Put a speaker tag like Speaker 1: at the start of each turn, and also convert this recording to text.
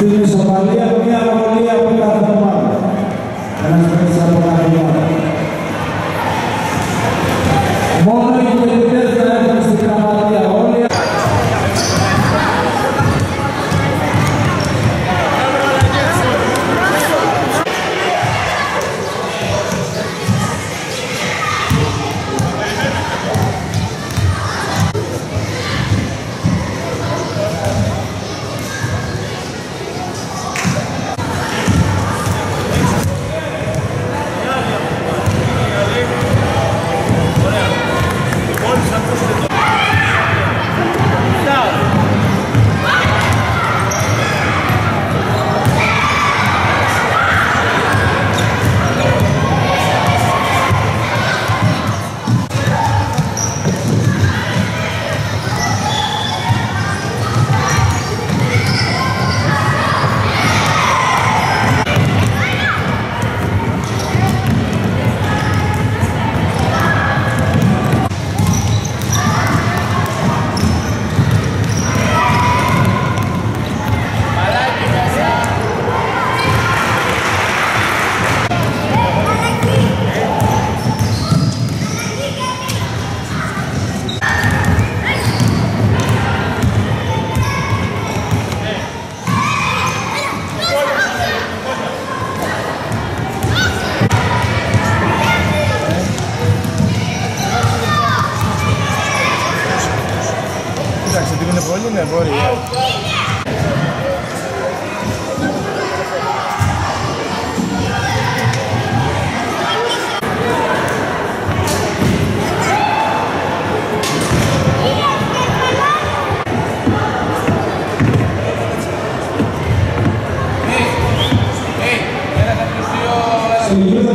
Speaker 1: Sini sebagian dia mengambil perkara teman. Karena sebagai
Speaker 2: Wollen wir, Wollen Senhor.